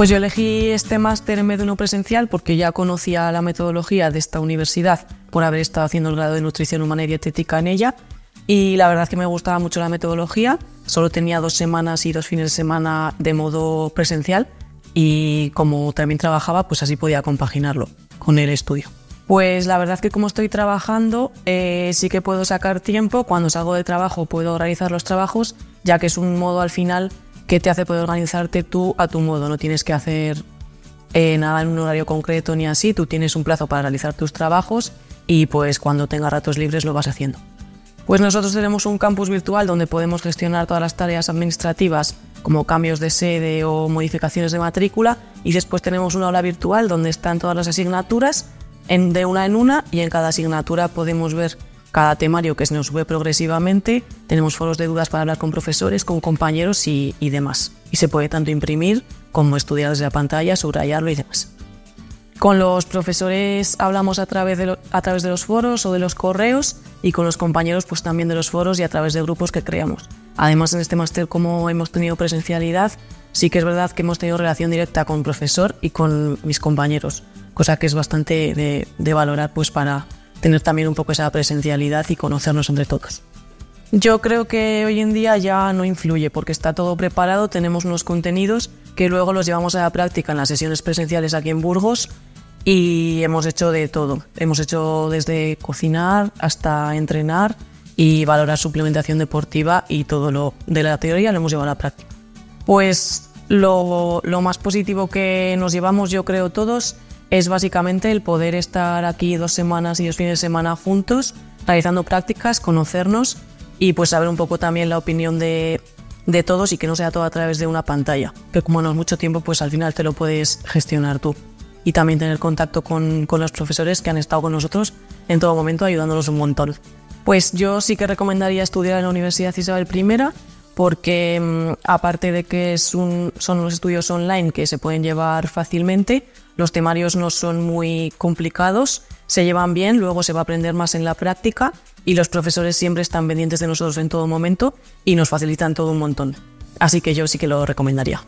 Pues yo elegí este máster en vez de uno presencial porque ya conocía la metodología de esta universidad por haber estado haciendo el grado de nutrición humana y dietética en ella y la verdad es que me gustaba mucho la metodología. Solo tenía dos semanas y dos fines de semana de modo presencial y como también trabajaba pues así podía compaginarlo con el estudio. Pues la verdad es que como estoy trabajando, eh, sí que puedo sacar tiempo. Cuando salgo de trabajo puedo realizar los trabajos, ya que es un modo al final que te hace poder organizarte tú a tu modo. No tienes que hacer eh, nada en un horario concreto ni así. Tú tienes un plazo para realizar tus trabajos y pues cuando tengas ratos libres lo vas haciendo. Pues nosotros tenemos un campus virtual donde podemos gestionar todas las tareas administrativas como cambios de sede o modificaciones de matrícula y después tenemos una aula virtual donde están todas las asignaturas en, de una en una y en cada asignatura podemos ver cada temario que se nos sube progresivamente, tenemos foros de dudas para hablar con profesores, con compañeros y, demás. Y se puede tanto imprimir como estudiar desde la pantalla, subrayarlo y demás. Con los profesores hablamos a través, de a través de los foros o de los correos y con los compañeros pues también de los foros y a través de grupos que creamos. Además en este máster como hemos tenido presencialidad, sí que es verdad que hemos tenido relación directa con el profesor y con mis compañeros, cosa que es bastante de, de valorar pues para, tener también un poco esa presencialidad y conocernos entre todos. Yo creo que hoy en día ya no influye porque está todo preparado, tenemos unos contenidos que luego los llevamos a la práctica en las sesiones presenciales aquí en Burgos y hemos hecho de todo. Hemos hecho desde cocinar hasta entrenar y valorar suplementación deportiva y todo lo de la teoría lo hemos llevado a la práctica. Pues lo, lo más positivo que nos llevamos yo creo todos es básicamente el poder estar aquí dos semanas y dos fines de semana juntos, realizando prácticas, conocernos y pues saber un poco también la opinión de, de todos y que no sea todo a través de una pantalla, que como no es mucho tiempo, pues al final te lo puedes gestionar tú. Y también tener contacto con, con los profesores que han estado con nosotros en todo momento ayudándonos un montón. Pues yo sí que recomendaría estudiar en la Universidad Isabel I porque mm, aparte de que es un, son unos estudios online que se pueden llevar fácilmente, los temarios no son muy complicados, se llevan bien, luego se va a aprender más en la práctica y los profesores siempre están pendientes de nosotros en todo momento y nos facilitan todo un montón. Así que yo sí que lo recomendaría.